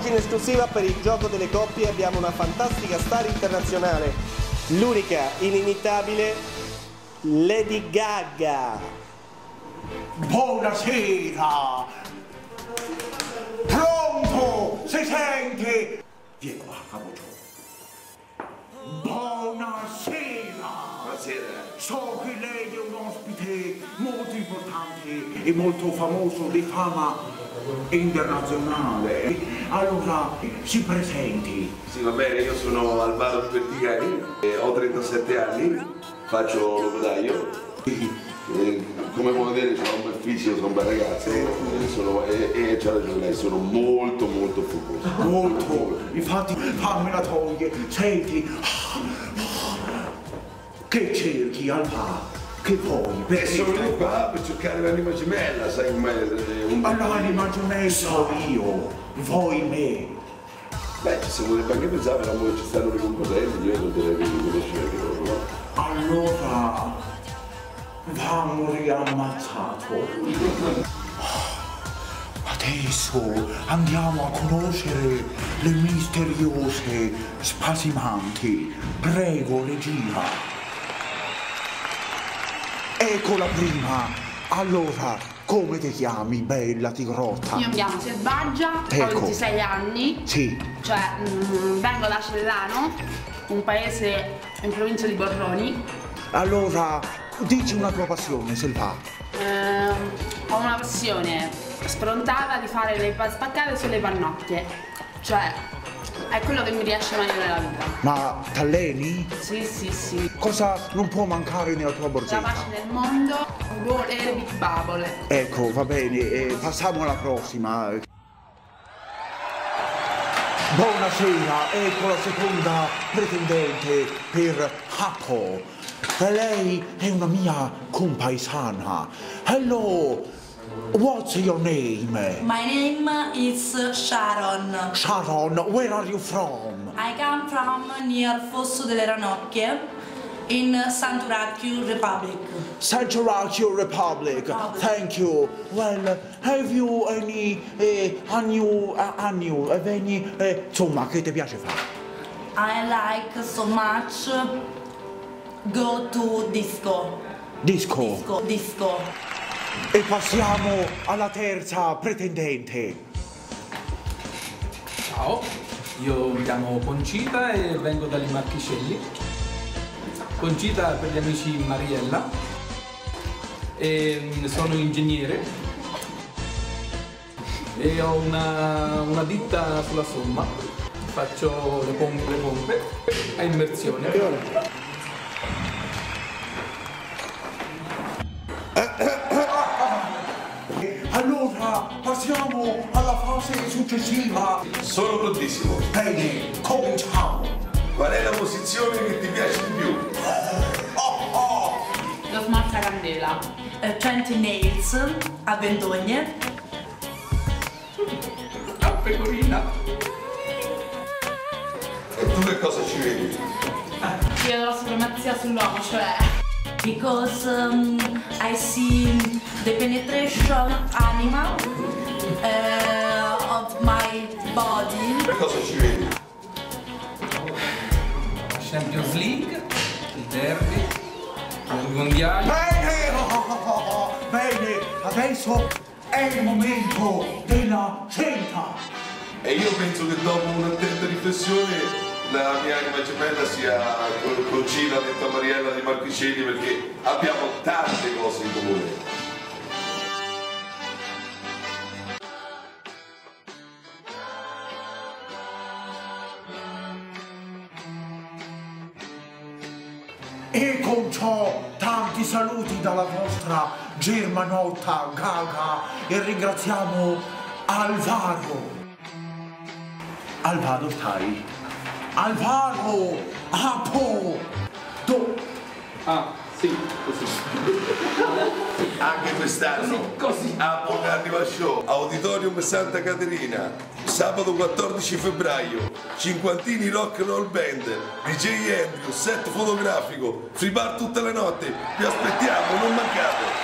Oggi in esclusiva per il gioco delle coppie abbiamo una fantastica star internazionale, l'unica, inimitabile Lady Gaga. Buonasera! Pronto? Si sente? Vieni qua, capo Buonasera! Buonasera. So che lei è un ospite molto importante e molto famoso di fama internazionale. Allora, si presenti. Sì, va bene, io sono Alvaro Sperticani, eh, ho 37 anni, faccio l'operaio. Eh, come puoi vedere ho un bel fisico, sono un bel ragazzo sono, e, c'ha ragione lei, sono molto molto focoso. Molto. Infatti, fammela togliere. Senti. Che cerchi, Alva? Che vuoi? E Perché sono io qua per cercare l'anima gemella, sai com'è? eh, Un Ma l'anima gemella io, voi me. Beh, se vorrebbe anche pensare, però mo ci stanno le concorrenti, io non direi di conoscere anche loro, no? Allora, vanno riammazzato. Adesso andiamo a conoscere le misteriose spasimanti. Prego, regia. Ecco la prima. Allora, come ti chiami, bella tigrotta? Io mi chiamo Selvaggia, Ecco. ho 26 anni, Sì, cioè mm, vengo da Cellano, un paese in provincia di Borroni. allora, dici una tua passione, Selva. Ehm, ho una passione sprontata di fare le pa- spaccate sulle pannocchie, cioè è quello che mi riesce meglio nella vita. Ma t'alleni? Sì, sì, sì. Cosa non può mancare nella tua La borsetta? pace nel mondo vuole le big bubble. Ecco, va bene, eh, passiamo alla prossima. Buonasera, ecco la seconda pretendente per Hapo. E lei è una mia compaesana. Hello, what's your name? My name is Sharon. Sharon, where are you from? I come from near Fosso delle Ranocchie in Sant'Uracchio Republic. Central Republic. Thank you. Well, have you any eh, annu, uh, annu, have any, eh, insomma, che ti piace fare? I like so much go to disco. Disco. Disco, disco. E passiamo alla terza pretendente. Ciao, io mi chiamo Concita e vengo dagli Marchicelli. Concita per gli amici Mariella. E mm, sono ingegnere e ho una, una ditta sulla somma. Faccio le pompe, le pompe a immersione. Passiamo alla fase successiva. Sono prontissimo. Bene, cominciamo. Qual è la posizione che ti piace di più? Lo smazza candela. Eh, 20 nails a vendogne. Ah, pecorina! E tu che cosa ci vedi? Vedo la supremazia sull'uomo, cioè Because um, I see the penetration animal eh, of my body. Che cosa ci vedi? Champions League, il derby, i mondiali. Bene, oh, oh, oh, oh. bene, adesso è il momento della scelta. E io penso che dopo un'attenta riflessione la mia anima gemella sia con Concina, detta Mariella di Marchicelli, perché abbiamo tante cose in comune. E con ciò tanti saluti dalla vostra germanotta Gaga e ringraziamo Alvaro. Alvaro stai? Alvaro! Apo! Do... Ah, sì, così. Anche quest'anno a Carnival Show, Auditorium Santa Caterina, sabato 14 febbraio, Cinquantini Rock and Roll Band, DJ Andrew, set fotografico, free bar tutta la notte, vi aspettiamo, non mancate!